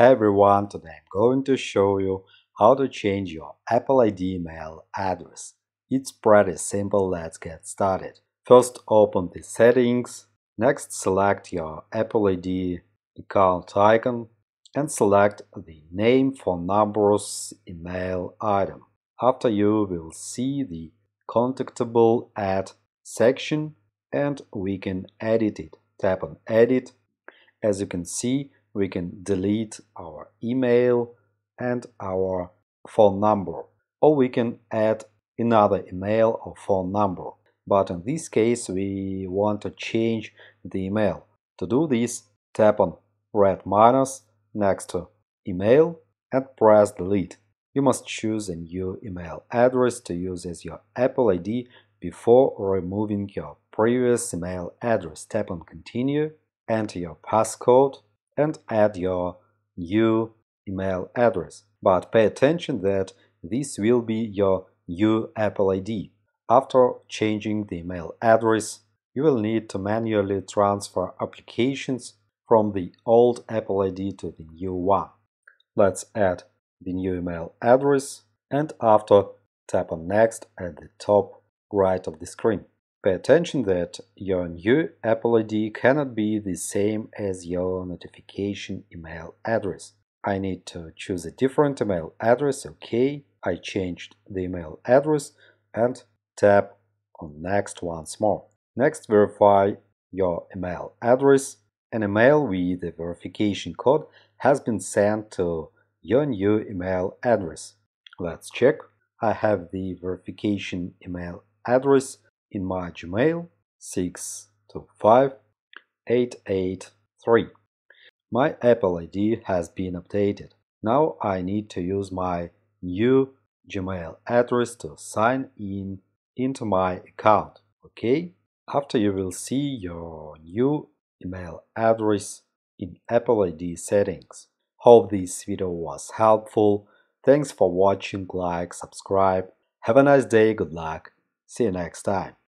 Everyone, today I'm going to show you how to change your Apple ID email address. It's pretty simple, let's get started. First open the settings, next select your Apple ID account icon and select the name phone numbers email item. After you will see the contactable at section and we can edit it. Tap on edit. As you can see, we can delete our email and our phone number or we can add another email or phone number. But in this case we want to change the email. To do this tap on red minus next to email and press delete. You must choose a new email address to use as your apple id before removing your previous email address. Tap on continue enter your passcode and add your new email address. But pay attention that this will be your new Apple ID. After changing the email address, you will need to manually transfer applications from the old Apple ID to the new one. Let's add the new email address and after tap on Next at the top right of the screen. Pay attention that your new Apple ID cannot be the same as your notification email address. I need to choose a different email address, OK, I changed the email address and tap on Next once more. Next, verify your email address. An email with the verification code has been sent to your new email address. Let's check. I have the verification email address in my Gmail 625883. My Apple ID has been updated. Now I need to use my new Gmail address to sign in into my account. Okay? After you will see your new email address in Apple ID settings. Hope this video was helpful. Thanks for watching, like, subscribe. Have a nice day, good luck. See you next time.